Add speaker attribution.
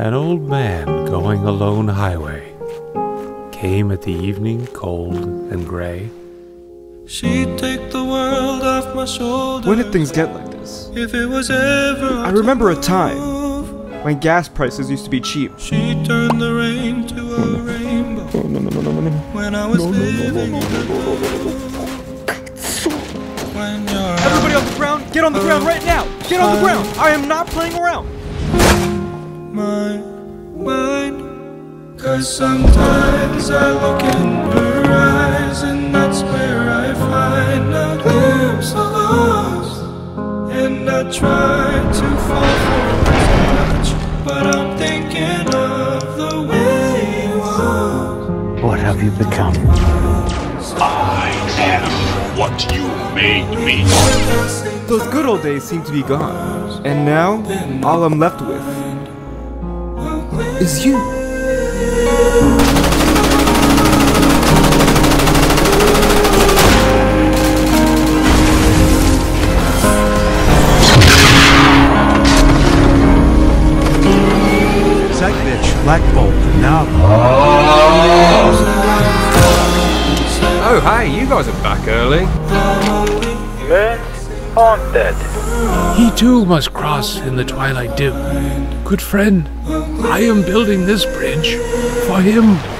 Speaker 1: An old man going a lone highway came at the evening cold and gray.
Speaker 2: She'd take the world off my shoulders.
Speaker 3: When did things get like this?
Speaker 2: If it was ever
Speaker 3: I remember a time when gas prices used to be cheap.
Speaker 2: she turned the rain to a rainbow. When I was living in the When you're
Speaker 3: Everybody on the ground, get on the ground right now! Get on the ground! I am not playing around!
Speaker 2: My mind. Cause sometimes I look in her eyes, and that's where I find a glimpse of us. And I try to fall for as much, but I'm thinking of the way you are.
Speaker 4: What have you become?
Speaker 5: I am what you made me.
Speaker 3: Those good old days seem to be gone. And now, all I'm left with is you.
Speaker 4: Zakovich, Black Bolt, now.
Speaker 6: Oh, hey, you guys are back early.
Speaker 7: Haunted.
Speaker 1: He too must cross in the twilight dim. Good friend, I am building this bridge for him.